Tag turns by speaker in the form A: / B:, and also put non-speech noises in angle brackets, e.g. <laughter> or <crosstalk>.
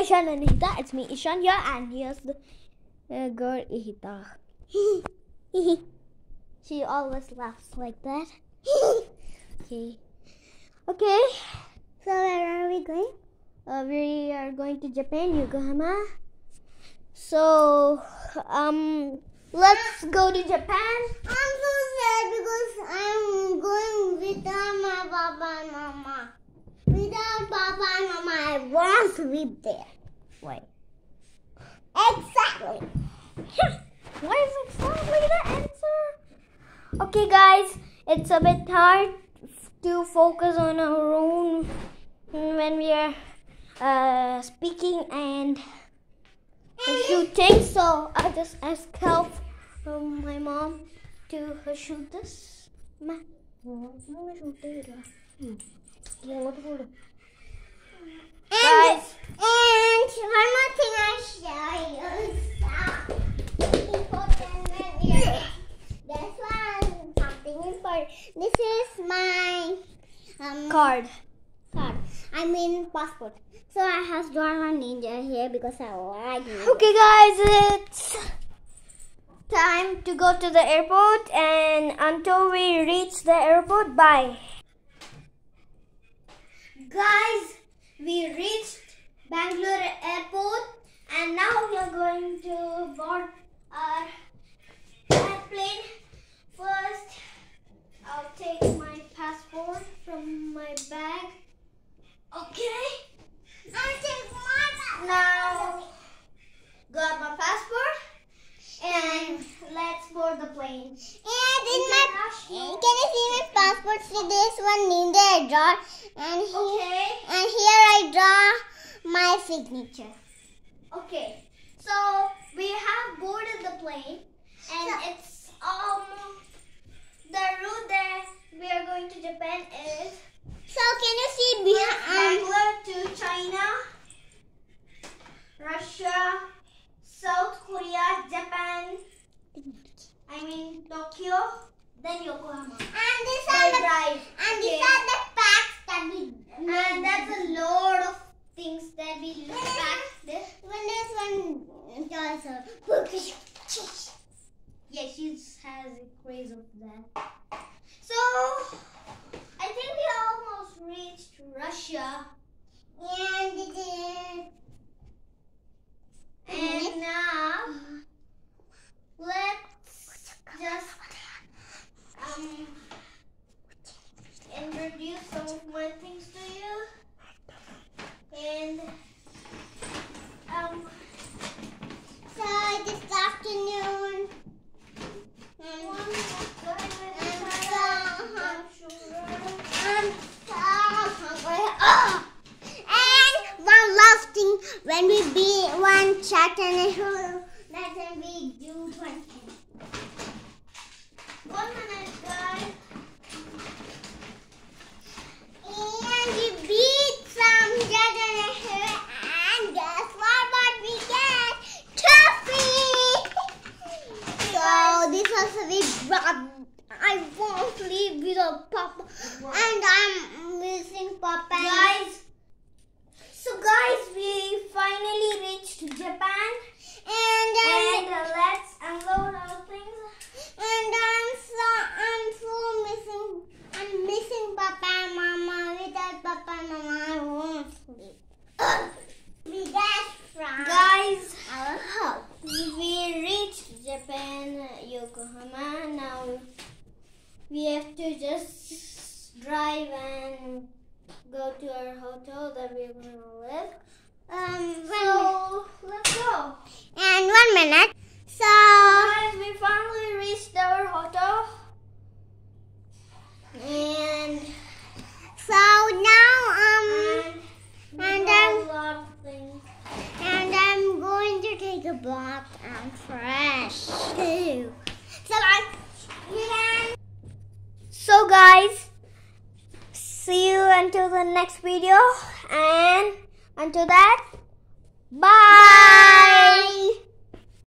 A: Ishaan and Ihitha. It's me, Ishaan here, and here's the uh, girl Ihitha. <laughs> she always laughs like that. <laughs> okay. Okay. So where are we going? Uh, we are going to Japan, Yokohama. So um, let's go to Japan.
B: I'm so sad because I'm going without my papa and mama. Without papa and mama, I won't sleep there.
A: Wait.
B: Exactly. <laughs>
A: Why is exactly the answer? Okay, guys, it's a bit hard to focus on our own when we are uh, speaking and shooting. So I just ask help from my mom to shoot this. Ma,
B: And, and one more thing I show you. This one, something important. This is my um,
A: Card.
B: card. I mean passport. So I have drawn a ninja here because I like it.
A: Okay, guys, it's time to go to the airport, and until we reach the airport, bye. Guys, we reached Bangalore airport, and now we are going to board our airplane. First, I'll take my passport from my bag. Okay.
B: I'll take my
A: Now, got my passport, and let's board the plane.
B: And in my can you see my passport? See this one ninja I draw, and he,
A: Okay.
B: and here I draw my signature.
A: Okay. So we have boarded the plane, and
B: So-
A: it's um the route that we are going to Japan is
B: So can you see behind?
A: Bangalore to China, Russia, South Korea, Japan. I mean Tokyo, then Yokohama.
B: and this the
A: drive.
B: and these
A: Okay.
B: are the packs that we.
A: And that's a load of things that we packed this.
B: when this one does a.
A: Yeah, she has a craze of that. So, I think we almost reached Russia.
B: And it is.
A: And now, let's just um, introduce some of my things to you. And, um,
B: So this afternoon. And
A: one more time,
B: I'm
A: let's
B: so
A: try I'm sure.
B: I'm so hungry. Oh! And one last thing, when we be one chat and who let them we do one thing.
A: One minute, guys.
B: And we beat some chat and who and guess what? What we get? Trophy. <laughs> so this was a bad. I won't leave without Papa, and I'm missing Papa.
A: Guys, so guys, we finally reached Japan
B: And
A: and uh, let's unload our things.
B: and I'm so I'm so missing I'm missing Papa and Mama. Without Papa and Mama, I won't sleep. we get from
A: Guys,
B: our house.
A: we reached Japan, Yokohama. We have to just drive and go to our hotel that we're gonna live.
B: Um,
A: So let's go.
B: and one minute. So
A: Guys, we finally reached our hotel. And
B: so now um
A: and
B: And
A: got
B: then-
A: a lot of things.
B: and I'm going to take a bath and fresh too. So I.
A: So guys, see you until the next video and until that, bye.
B: Bye.